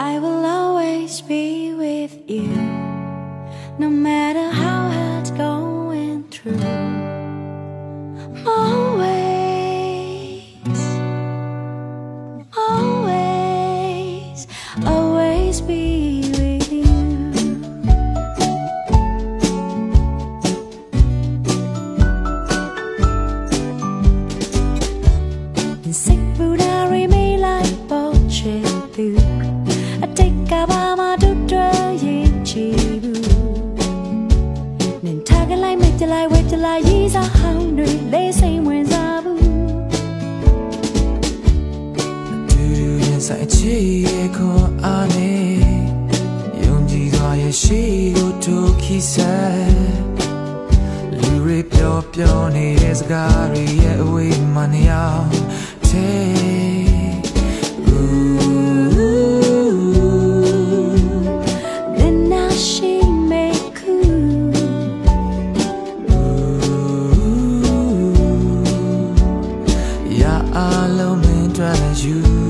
I will always be with you No matter how hard going through. Always Always Always be with you. In sick Buddha remain like တွေလေးစိမ်ဝင်စားဘူးသူရင်ဆိုင်ချီရဲ့ခွန်အားနဲ့ယုံကြည်စွာရဲ့ရှိကိုတို့ခိဆက်လူတွေပြောပြောနေတဲ့စကားတွေရဲ့အဝေးမှနေအောင်တဲ့ in you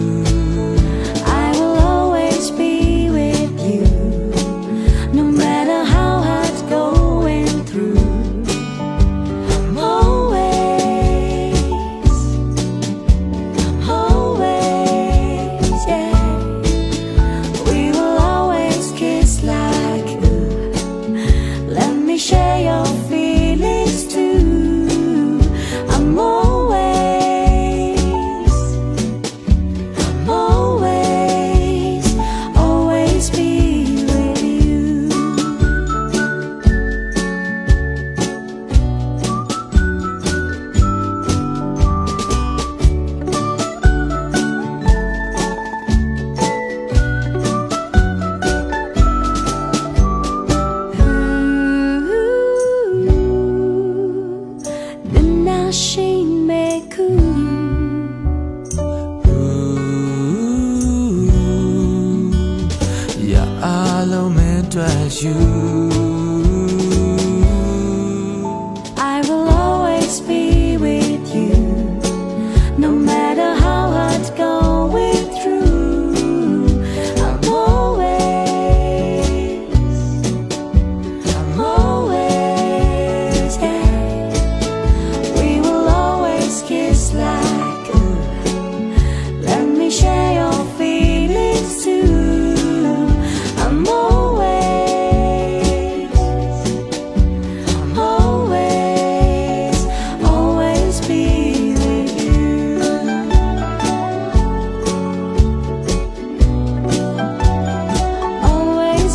follow me to you.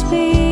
must be